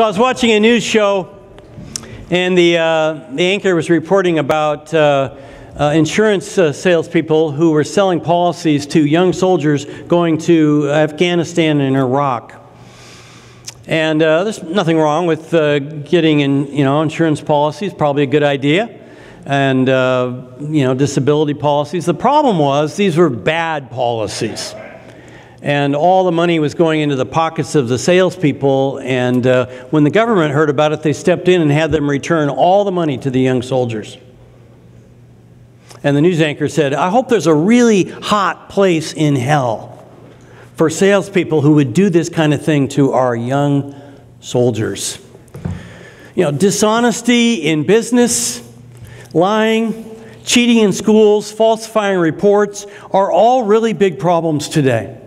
So I was watching a news show, and the, uh, the anchor was reporting about uh, uh, insurance uh, salespeople who were selling policies to young soldiers going to Afghanistan and Iraq. And uh, there's nothing wrong with uh, getting in, you know, insurance policies, probably a good idea. And, you know, disability policies. The problem was these were bad policies and all the money was going into the pockets of the salespeople. And uh, when the government heard about it, they stepped in and had them return all the money to the young soldiers. And the news anchor said, I hope there's a really hot place in hell for salespeople who would do this kind of thing to our young soldiers. You know, dishonesty in business, lying, cheating in schools, falsifying reports are all really big problems today.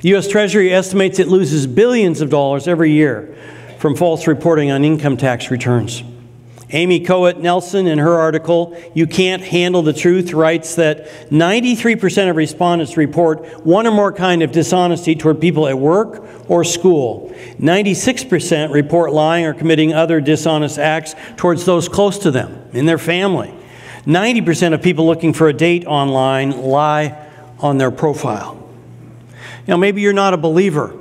The U.S. Treasury estimates it loses billions of dollars every year from false reporting on income tax returns. Amy Coet Nelson, in her article, You Can't Handle the Truth, writes that 93% of respondents report one or more kind of dishonesty toward people at work or school. 96% report lying or committing other dishonest acts towards those close to them, in their family. 90% of people looking for a date online lie on their profile. You know, maybe you're not a believer.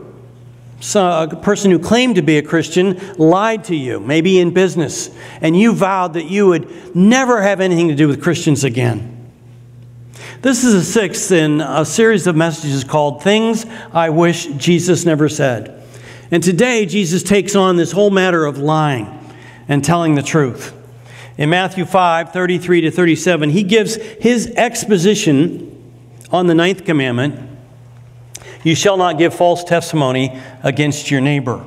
So a person who claimed to be a Christian lied to you, maybe in business, and you vowed that you would never have anything to do with Christians again. This is the sixth in a series of messages called Things I Wish Jesus Never Said. And today, Jesus takes on this whole matter of lying and telling the truth. In Matthew 5 33 to 37, he gives his exposition on the ninth commandment you shall not give false testimony against your neighbor.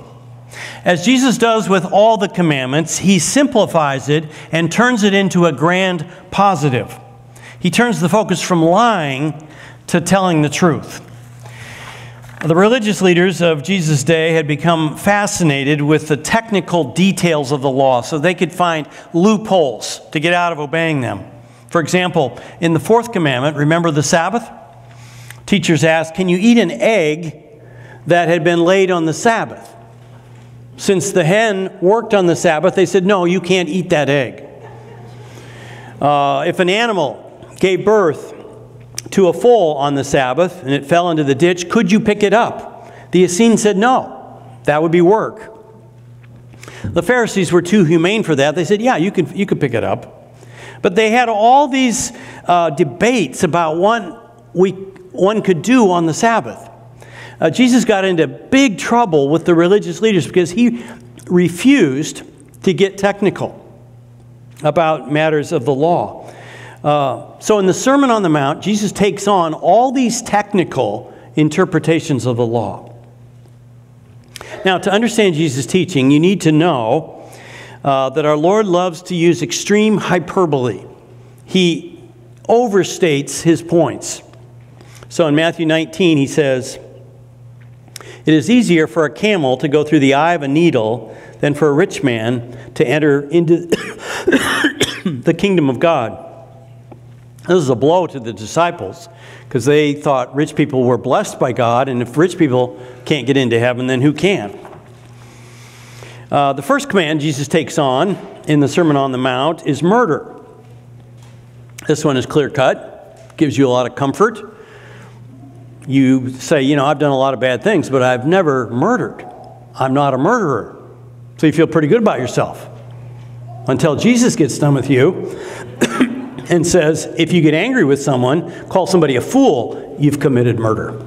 As Jesus does with all the commandments, he simplifies it and turns it into a grand positive. He turns the focus from lying to telling the truth. The religious leaders of Jesus' day had become fascinated with the technical details of the law so they could find loopholes to get out of obeying them. For example, in the fourth commandment, remember the Sabbath? Teachers asked, Can you eat an egg that had been laid on the Sabbath? Since the hen worked on the Sabbath, they said, No, you can't eat that egg. Uh, if an animal gave birth to a foal on the Sabbath and it fell into the ditch, could you pick it up? The Essenes said, No, that would be work. The Pharisees were too humane for that. They said, Yeah, you could, you could pick it up. But they had all these uh, debates about what we one could do on the Sabbath. Uh, Jesus got into big trouble with the religious leaders because he refused to get technical about matters of the law. Uh, so, in the Sermon on the Mount, Jesus takes on all these technical interpretations of the law. Now, to understand Jesus' teaching, you need to know uh, that our Lord loves to use extreme hyperbole. He overstates his points. So in Matthew 19, he says, It is easier for a camel to go through the eye of a needle than for a rich man to enter into the kingdom of God. This is a blow to the disciples because they thought rich people were blessed by God, and if rich people can't get into heaven, then who can? Uh, the first command Jesus takes on in the Sermon on the Mount is murder. This one is clear cut, gives you a lot of comfort you say, you know, I've done a lot of bad things, but I've never murdered. I'm not a murderer. So you feel pretty good about yourself. Until Jesus gets done with you and says, if you get angry with someone, call somebody a fool, you've committed murder.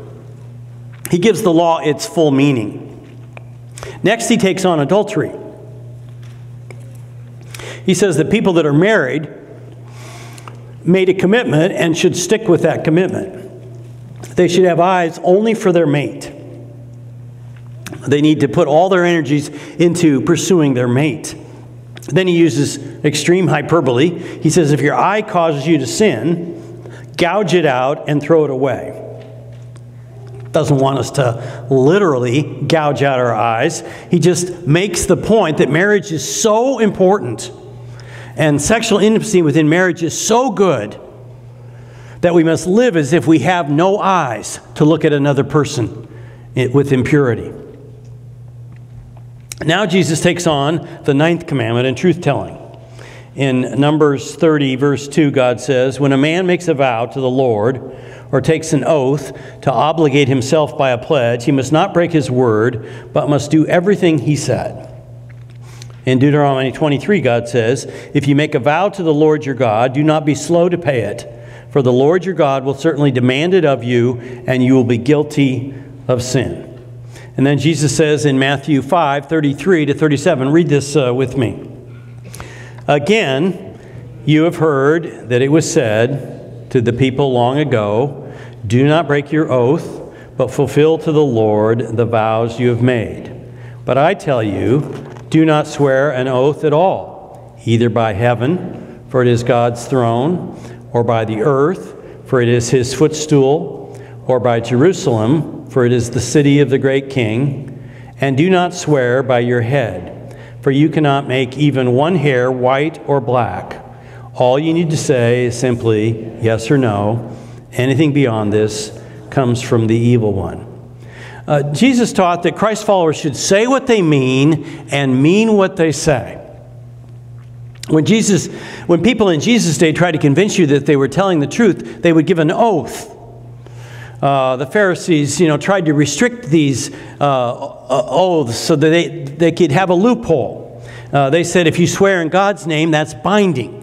He gives the law its full meaning. Next, he takes on adultery. He says that people that are married made a commitment and should stick with that commitment. They should have eyes only for their mate. They need to put all their energies into pursuing their mate. Then he uses extreme hyperbole. He says, if your eye causes you to sin, gouge it out and throw it away. Doesn't want us to literally gouge out our eyes. He just makes the point that marriage is so important and sexual intimacy within marriage is so good that we must live as if we have no eyes to look at another person with impurity. Now Jesus takes on the ninth commandment in truth telling. In Numbers 30, verse 2, God says, When a man makes a vow to the Lord, or takes an oath to obligate himself by a pledge, he must not break his word, but must do everything he said. In Deuteronomy 23, God says, If you make a vow to the Lord your God, do not be slow to pay it, for the Lord your God will certainly demand it of you, and you will be guilty of sin. And then Jesus says in Matthew 5 33 to 37, read this uh, with me. Again, you have heard that it was said to the people long ago, Do not break your oath, but fulfill to the Lord the vows you have made. But I tell you, do not swear an oath at all, either by heaven, for it is God's throne, or by the earth, for it is his footstool, or by Jerusalem, for it is the city of the great king. And do not swear by your head, for you cannot make even one hair white or black. All you need to say is simply yes or no. Anything beyond this comes from the evil one. Uh, Jesus taught that Christ followers should say what they mean and mean what they say. When Jesus, when people in Jesus' day tried to convince you that they were telling the truth, they would give an oath. Uh, the Pharisees, you know, tried to restrict these uh, oaths so that they, they could have a loophole. Uh, they said if you swear in God's name, that's binding.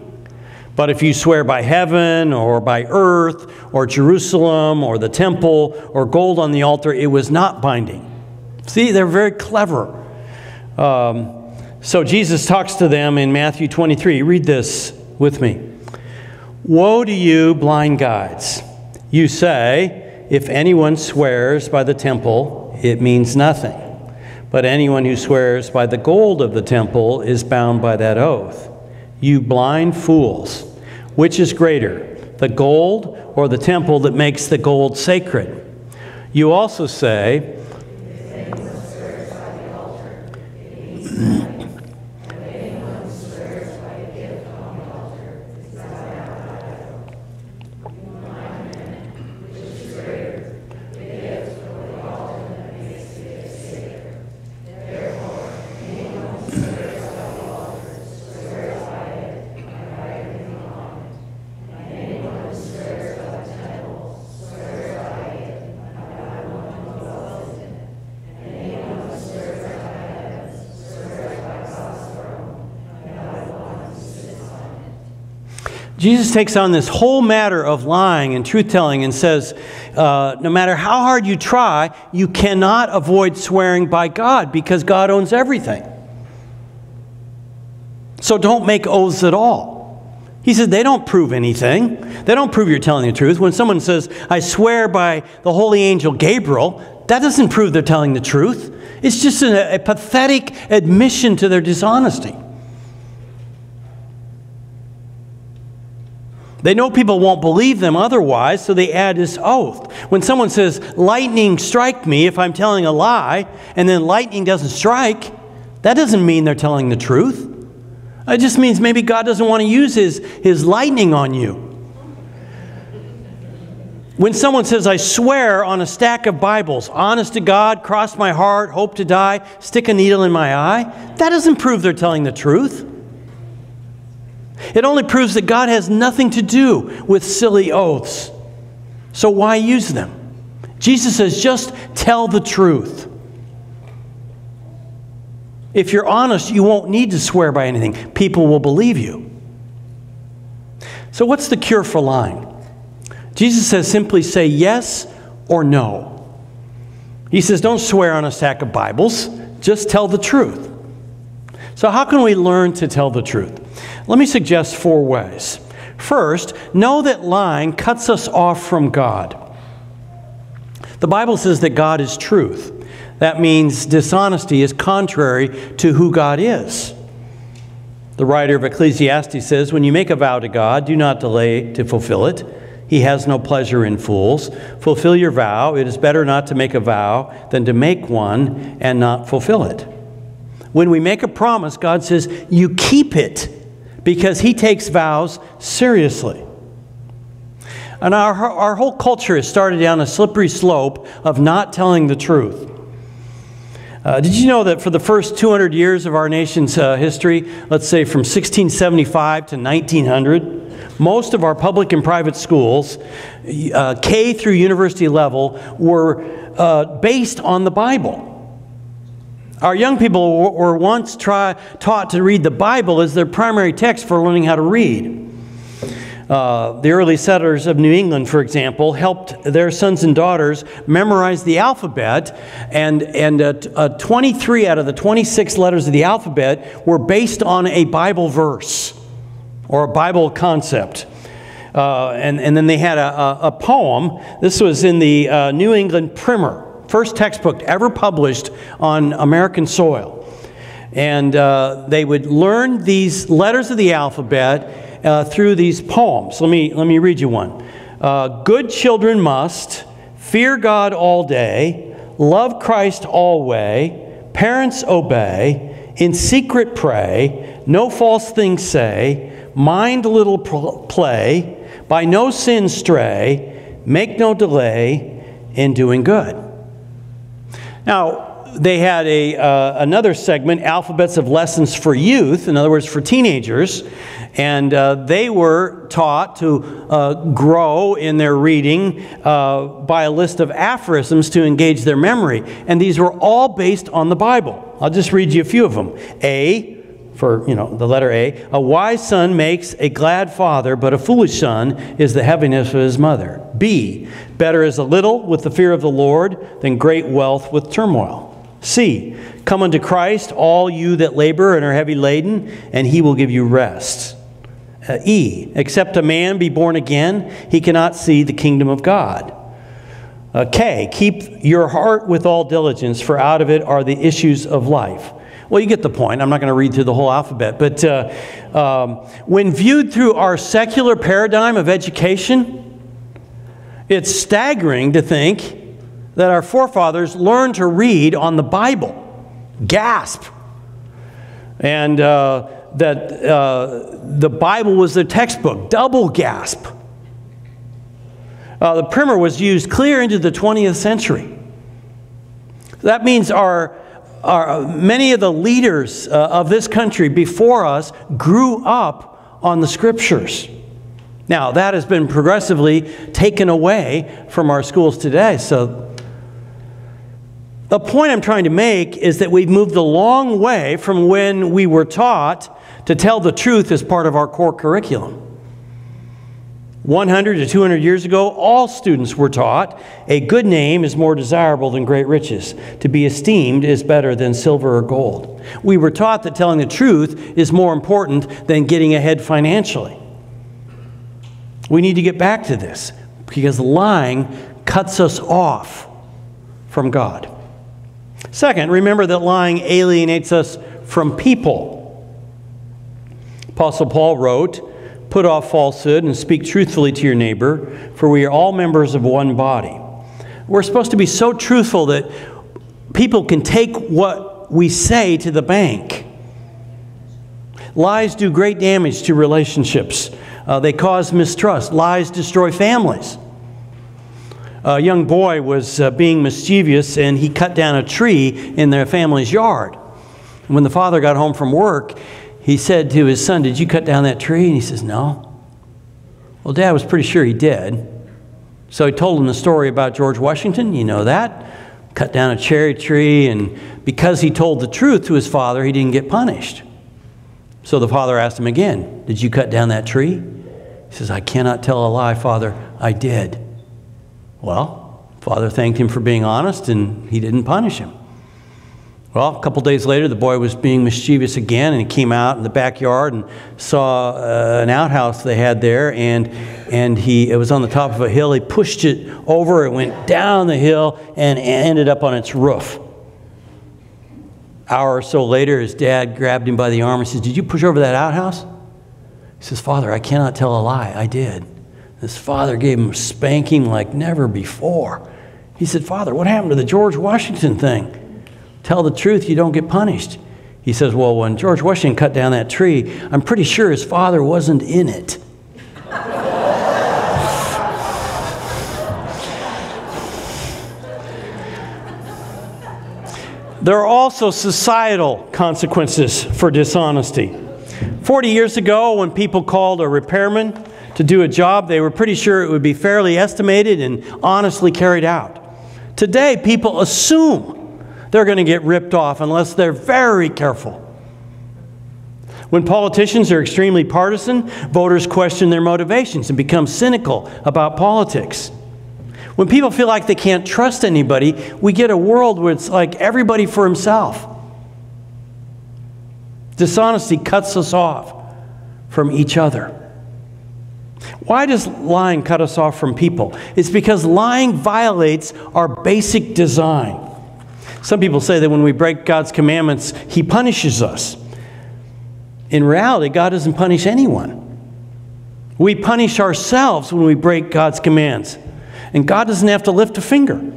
But if you swear by heaven or by earth or Jerusalem or the temple or gold on the altar, it was not binding. See, they're very clever. Um, so Jesus talks to them in Matthew 23. Read this with me. Woe to you, blind guides! You say, if anyone swears by the temple, it means nothing. But anyone who swears by the gold of the temple is bound by that oath. You blind fools! Which is greater, the gold or the temple that makes the gold sacred? You also say, Takes on this whole matter of lying and truth telling and says, uh, no matter how hard you try, you cannot avoid swearing by God because God owns everything. So don't make oaths at all. He said they don't prove anything. They don't prove you're telling the truth. When someone says, I swear by the holy angel Gabriel, that doesn't prove they're telling the truth. It's just a, a pathetic admission to their dishonesty. They know people won't believe them otherwise, so they add this oath. When someone says, Lightning strike me, if I'm telling a lie, and then lightning doesn't strike, that doesn't mean they're telling the truth. It just means maybe God doesn't want to use his, his lightning on you. When someone says, I swear on a stack of Bibles, honest to God, cross my heart, hope to die, stick a needle in my eye, that doesn't prove they're telling the truth. It only proves that God has nothing to do with silly oaths. So why use them? Jesus says, just tell the truth. If you're honest, you won't need to swear by anything. People will believe you. So, what's the cure for lying? Jesus says simply say yes or no. He says, don't swear on a stack of Bibles, just tell the truth. So, how can we learn to tell the truth? Let me suggest four ways. First, know that lying cuts us off from God. The Bible says that God is truth. That means dishonesty is contrary to who God is. The writer of Ecclesiastes says, When you make a vow to God, do not delay to fulfill it. He has no pleasure in fools. Fulfill your vow. It is better not to make a vow than to make one and not fulfill it. When we make a promise, God says, You keep it because he takes vows seriously. And our, our whole culture has started down a slippery slope of not telling the truth. Uh, did you know that for the first 200 years of our nation's uh, history, let's say from 1675 to 1900, most of our public and private schools, uh, K through university level, were uh, based on the Bible. Our young people were once try, taught to read the Bible as their primary text for learning how to read. Uh, the early settlers of New England, for example, helped their sons and daughters memorize the alphabet, and, and uh, uh, 23 out of the 26 letters of the alphabet were based on a Bible verse or a Bible concept. Uh, and, and then they had a, a, a poem. This was in the uh, New England Primer, first textbook ever published on American soil. And uh, they would learn these letters of the alphabet uh, through these poems. Let me, let me read you one. Uh, Good children must fear God all day, love Christ alway, parents obey, in secret pray, no false things say, mind little play, by no sin stray, make no delay in doing good. Now, they had a, uh, another segment, Alphabets of Lessons for Youth, in other words, for teenagers. And uh, they were taught to uh, grow in their reading uh, by a list of aphorisms to engage their memory. And these were all based on the Bible. I'll just read you a few of them. A, for you know the letter A, a wise son makes a glad father, but a foolish son is the heaviness of his mother. B, better is a little with the fear of the Lord than great wealth with turmoil. C, come unto Christ, all you that labor and are heavy laden, and he will give you rest. Uh, e, except a man be born again, he cannot see the kingdom of God. Uh, K, keep your heart with all diligence, for out of it are the issues of life. Well, you get the point. I'm not going to read through the whole alphabet. But uh, um, when viewed through our secular paradigm of education, it's staggering to think that our forefathers learned to read on the Bible. Gasp. And uh, that uh, the Bible was their textbook. Double gasp. Uh, the primer was used clear into the 20th century. That means our, our many of the leaders uh, of this country before us grew up on the scriptures. Now, that has been progressively taken away from our schools today, so the point I'm trying to make is that we've moved a long way from when we were taught to tell the truth as part of our core curriculum. 100 to 200 years ago, all students were taught a good name is more desirable than great riches. To be esteemed is better than silver or gold. We were taught that telling the truth is more important than getting ahead financially. We need to get back to this because lying cuts us off from God. Second, remember that lying alienates us from people. Apostle Paul wrote, Put off falsehood and speak truthfully to your neighbor, for we are all members of one body. We're supposed to be so truthful that people can take what we say to the bank. Lies do great damage to relationships. Uh, they cause mistrust. Lies destroy families a young boy was uh, being mischievous and he cut down a tree in their family's yard. When the father got home from work, he said to his son, Did you cut down that tree? And he says, No. Well, dad was pretty sure he did. So he told him the story about George Washington. You know that. Cut down a cherry tree, and because he told the truth to his father, he didn't get punished. So the father asked him again, Did you cut down that tree? He says, I cannot tell a lie, father. I did. Well, father thanked him for being honest and he didn't punish him. Well, a couple days later, the boy was being mischievous again, and he came out in the backyard and saw uh, an outhouse they had there, and, and he, it was on the top of a hill. He pushed it over, it went down the hill, and ended up on its roof. Hour or so later, his dad grabbed him by the arm and says, Did you push over that outhouse? He says, Father, I cannot tell a lie. I did. His father gave him a spanking like never before. He said, Father, what happened to the George Washington thing? Tell the truth, you don't get punished. He says, Well, when George Washington cut down that tree, I'm pretty sure his father wasn't in it. There are also societal consequences for dishonesty. 40 years ago, when people called a repairman to do a job, they were pretty sure it would be fairly estimated and honestly carried out. Today, people assume they're going to get ripped off unless they're very careful. When politicians are extremely partisan, voters question their motivations and become cynical about politics. When people feel like they can't trust anybody, we get a world where it's like everybody for himself. Dishonesty cuts us off from each other. Why does lying cut us off from people? It's because lying violates our basic design. Some people say that when we break God's commandments, He punishes us. In reality, God doesn't punish anyone. We punish ourselves when we break God's commands. And God doesn't have to lift a finger.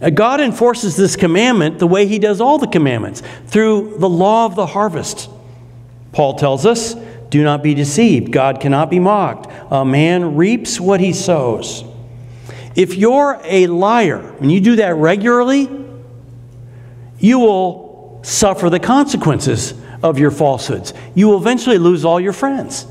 Uh, God enforces this commandment the way He does all the commandments through the law of the harvest. Paul tells us, Do not be deceived. God cannot be mocked. A man reaps what he sows. If you're a liar and you do that regularly, you will suffer the consequences of your falsehoods. You will eventually lose all your friends.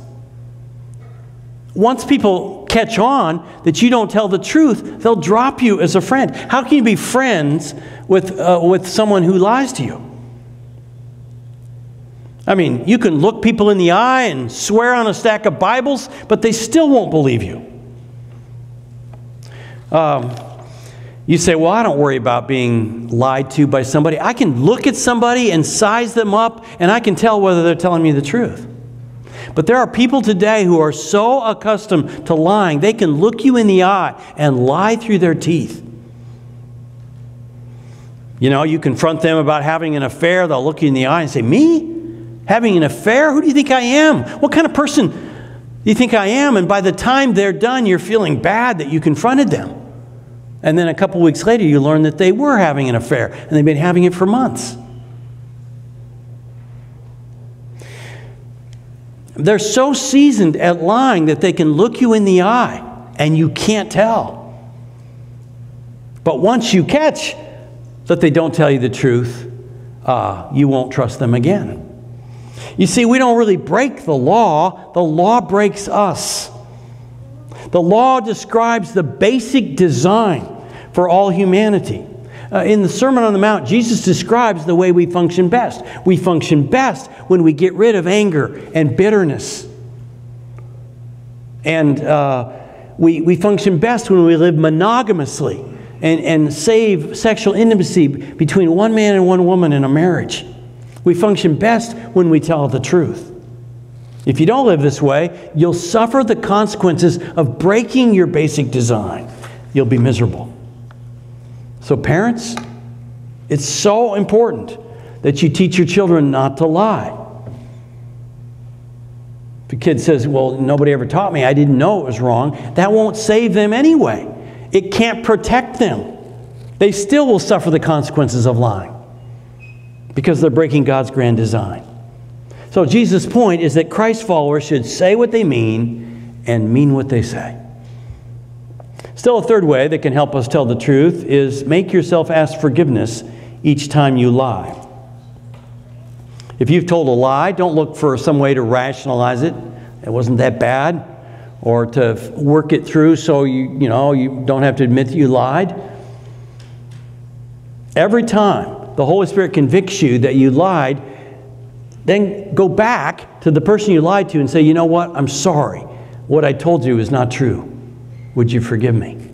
Once people catch on that you don't tell the truth, they'll drop you as a friend. How can you be friends with, uh, with someone who lies to you? I mean, you can look people in the eye and swear on a stack of Bibles, but they still won't believe you. Um, you say, Well, I don't worry about being lied to by somebody. I can look at somebody and size them up, and I can tell whether they're telling me the truth. But there are people today who are so accustomed to lying, they can look you in the eye and lie through their teeth. You know, you confront them about having an affair, they'll look you in the eye and say, Me? Having an affair? Who do you think I am? What kind of person do you think I am? And by the time they're done, you're feeling bad that you confronted them. And then a couple weeks later, you learn that they were having an affair and they've been having it for months. They're so seasoned at lying that they can look you in the eye and you can't tell. But once you catch that they don't tell you the truth, uh, you won't trust them again. You see, we don't really break the law, the law breaks us. The law describes the basic design for all humanity. Uh, in the Sermon on the Mount, Jesus describes the way we function best. We function best when we get rid of anger and bitterness. And uh, we, we function best when we live monogamously and, and save sexual intimacy between one man and one woman in a marriage. We function best when we tell the truth. If you don't live this way, you'll suffer the consequences of breaking your basic design. You'll be miserable. So, parents, it's so important that you teach your children not to lie. If a kid says, Well, nobody ever taught me, I didn't know it was wrong, that won't save them anyway. It can't protect them. They still will suffer the consequences of lying because they're breaking God's grand design. So, Jesus' point is that Christ followers should say what they mean and mean what they say. Still, a third way that can help us tell the truth is make yourself ask forgiveness each time you lie. If you've told a lie, don't look for some way to rationalize it. It wasn't that bad. Or to work it through so you, you know, you don't have to admit that you lied. Every time the Holy Spirit convicts you that you lied, then go back to the person you lied to and say, you know what, I'm sorry. What I told you is not true. Would you forgive me?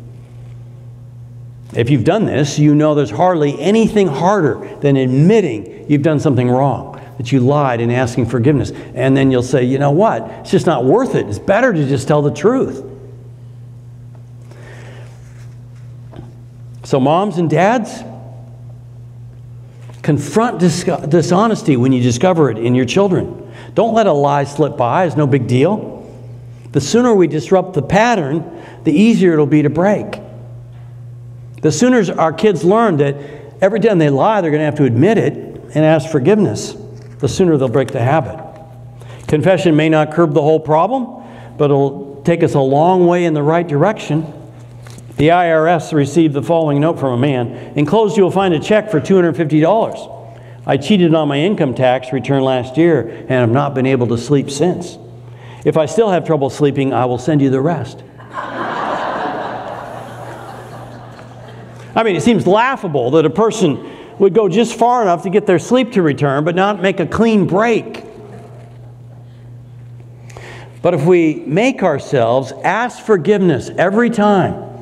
If you've done this, you know there's hardly anything harder than admitting you've done something wrong, that you lied and asking forgiveness. And then you'll say, you know what? It's just not worth it. It's better to just tell the truth. So, moms and dads, confront dis- dishonesty when you discover it in your children. Don't let a lie slip by, it's no big deal. The sooner we disrupt the pattern, the easier it'll be to break. The sooner our kids learn that every time they lie, they're going to have to admit it and ask forgiveness, the sooner they'll break the habit. Confession may not curb the whole problem, but it'll take us a long way in the right direction. The IRS received the following note from a man Enclosed, you will find a check for $250. I cheated on my income tax return last year and have not been able to sleep since. If I still have trouble sleeping, I will send you the rest. I mean, it seems laughable that a person would go just far enough to get their sleep to return, but not make a clean break. But if we make ourselves ask forgiveness every time,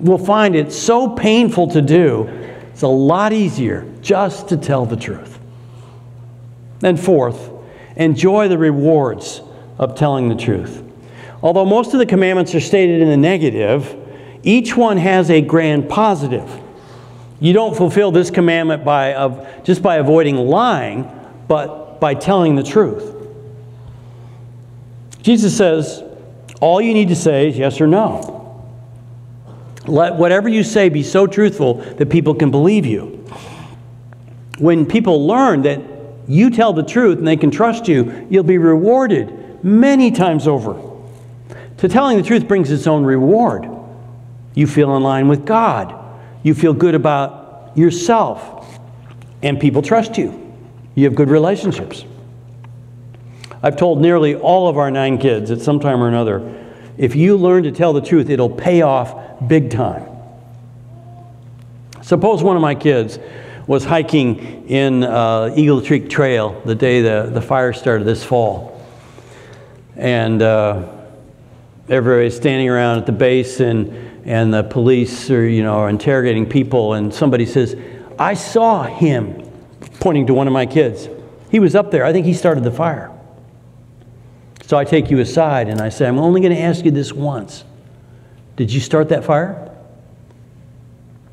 we'll find it so painful to do, it's a lot easier just to tell the truth. And fourth, enjoy the rewards of telling the truth. Although most of the commandments are stated in the negative, each one has a grand positive. You don't fulfill this commandment by, of, just by avoiding lying, but by telling the truth. Jesus says, all you need to say is yes or no. Let whatever you say be so truthful that people can believe you. When people learn that you tell the truth and they can trust you, you'll be rewarded many times over. To telling the truth brings its own reward. You feel in line with God. You feel good about yourself. And people trust you. You have good relationships. I've told nearly all of our nine kids at some time or another if you learn to tell the truth, it'll pay off big time. Suppose one of my kids was hiking in uh, Eagle Creek Trail the day the, the fire started this fall. And uh, everybody's standing around at the base and and the police are, you know, are interrogating people, and somebody says, I saw him, pointing to one of my kids. He was up there. I think he started the fire. So I take you aside and I say, I'm only going to ask you this once. Did you start that fire?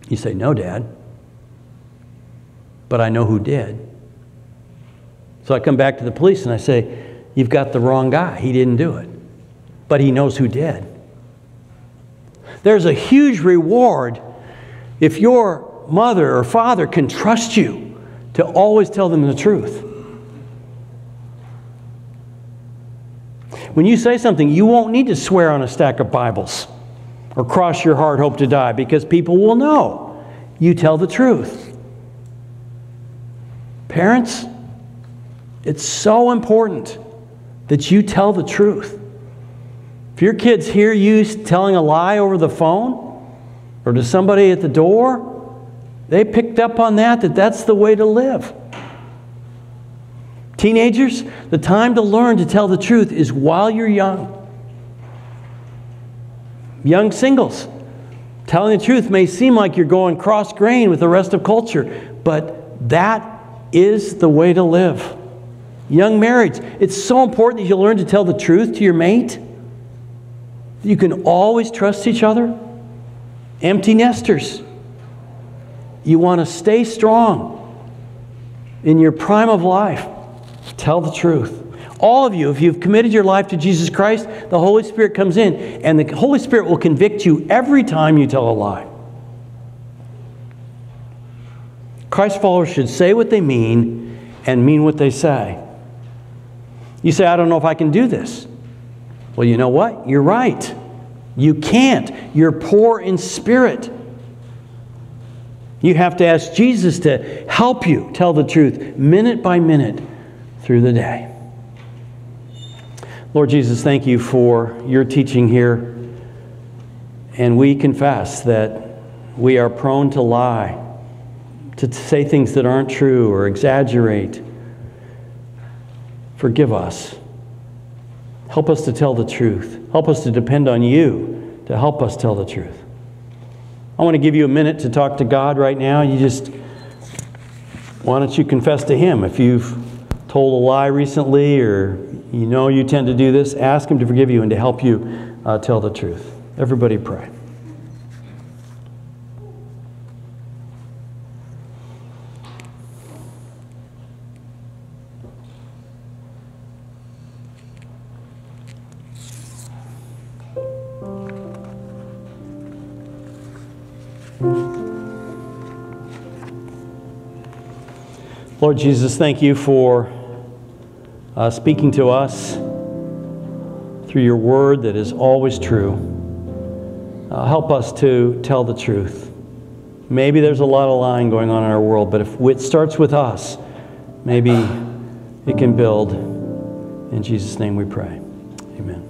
You say, No, Dad. But I know who did. So I come back to the police and I say, You've got the wrong guy. He didn't do it. But he knows who did. There's a huge reward if your mother or father can trust you to always tell them the truth. When you say something, you won't need to swear on a stack of Bibles or cross your heart, hope to die, because people will know you tell the truth. Parents, it's so important that you tell the truth. If your kids hear you telling a lie over the phone or to somebody at the door, they picked up on that, that that's the way to live. Teenagers, the time to learn to tell the truth is while you're young. Young singles, telling the truth may seem like you're going cross grain with the rest of culture, but that is the way to live. Young marrieds, it's so important that you learn to tell the truth to your mate. You can always trust each other. Empty nesters. You want to stay strong in your prime of life. Tell the truth. All of you, if you've committed your life to Jesus Christ, the Holy Spirit comes in, and the Holy Spirit will convict you every time you tell a lie. Christ followers should say what they mean and mean what they say. You say, I don't know if I can do this. Well, you know what? You're right. You can't. You're poor in spirit. You have to ask Jesus to help you tell the truth minute by minute through the day. Lord Jesus, thank you for your teaching here. And we confess that we are prone to lie, to say things that aren't true or exaggerate. Forgive us. Help us to tell the truth. Help us to depend on you to help us tell the truth. I want to give you a minute to talk to God right now. You just, why don't you confess to Him? If you've told a lie recently or you know you tend to do this, ask Him to forgive you and to help you uh, tell the truth. Everybody pray. Lord Jesus, thank you for uh, speaking to us through your word that is always true. uh, help us to tell the truth. Maybe there's a lot of lying going on in our world, but if it starts with us, maybe it can build. In Jesus' name we pray. Amen.